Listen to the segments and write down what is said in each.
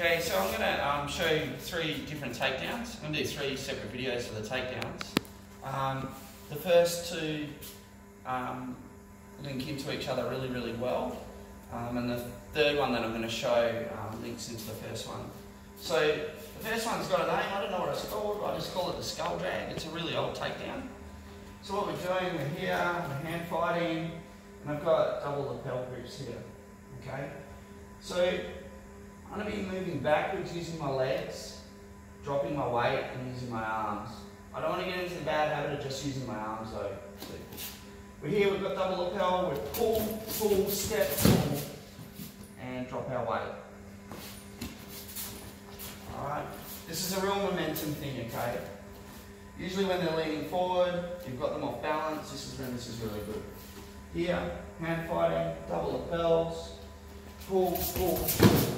Okay, so I'm going to um, show you three different takedowns. I'm going to do three separate videos for the takedowns. Um, the first two um, link into each other really, really well. Um, and the third one that I'm going to show um, links into the first one. So the first one's got a name, I don't know what it's called, I just call it the skull drag. It's a really old takedown. So what we're doing, we're here, we're hand fighting, and I've got double lapel grips here. Okay? So I'm going to be moving backwards using my legs, dropping my weight and using my arms. I don't want to get into the bad habit of just using my arms though. We're here, we've got double lapel, we pull, pull, step, pull, and drop our weight. Alright, this is a real momentum thing, okay? Usually when they're leaning forward, you've got them off balance, this is when this is really good. Here, hand fighting, double lapels, pull, pull, pull.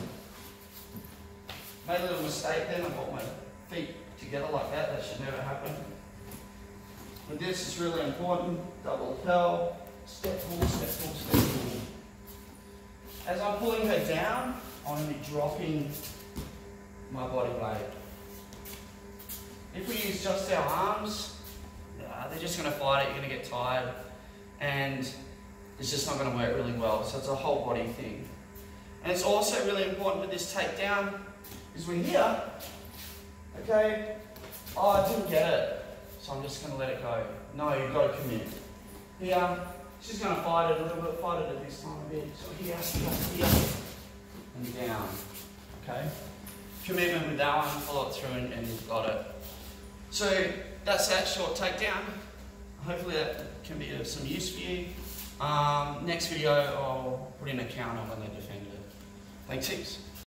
Made a little mistake then, I got my feet together like that, that should never happen. With this, it's really important, double lapel, step forward, step forward, step pull. As I'm pulling her down, I'm dropping my body weight. If we use just our arms, they're just going to fight it, you're going to get tired, and it's just not going to work really well. So it's a whole body thing. And it's also really important with this takedown, is we're here, okay, oh, I didn't get it, so I'm just going to let it go. No, you've got to commit. Here, she's going to fight it a little bit, fight it at this time a bit. So here, here, and down, okay? Commitment with that one, follow it through and, and you've got it. So that's that short takedown. Hopefully that can be of some use for you. Um, next video, I'll put in a counter when they defend it. Thanks heaps.